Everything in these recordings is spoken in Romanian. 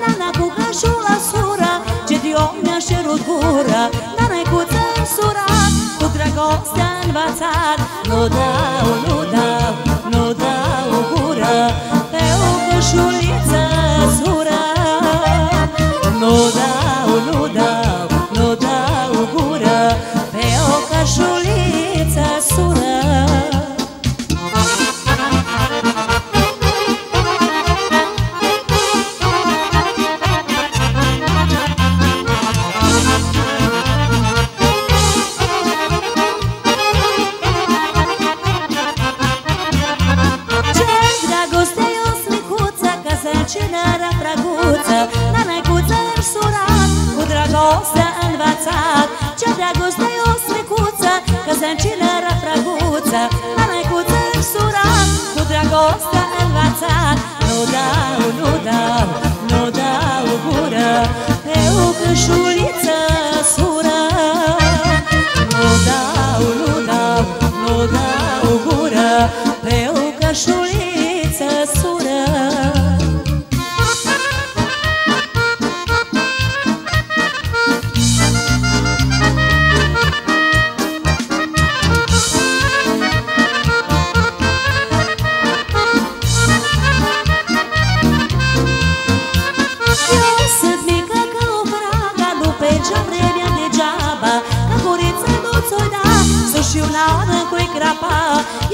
Nana cu cășul la sura Ce Dio mi-a șerut gura usurat Cu dragostea învățat. Nu dau, nu dau, nu dau gură Pe o cușuliță sara drăguță Nanaicuță ești surat Cu dragoste învățat. Ce dragoste e o stricuță Că se încinără frăguță Nanaicuță ești surat Cu dragoste învățat. Nu dau, nu dau, nu dau gură Pe o cășuliță sură. Nu dau, nu dau, nu dau gură Pe o cășuliță și un arăcui crapa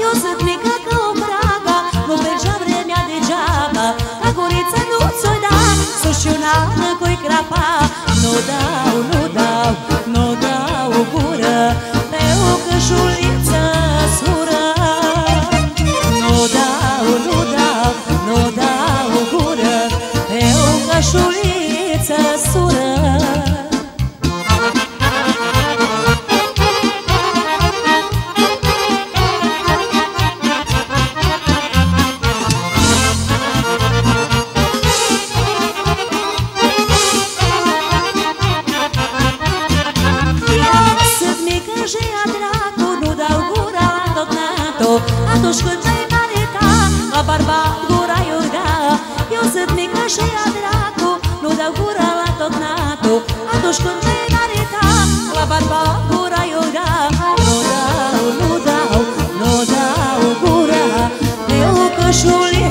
Eu sunt mică ca o braga Nu mergea vremea degeaba. Ca gurița nu ți-o da Sunt și un arăcui crapa Nu dau, nu dau, nu dau gură Pe o cășuliță smură Nu dau, nu dau, nu dau gură Pe o cășuliță sură barbat, gura iurga. Eu sunt mică și ea dracu Nu dau gura la tot natul Atunci când vei arita La barbat, gura iurga. Nu dau, nu dau, nu dau gura Eu cășulit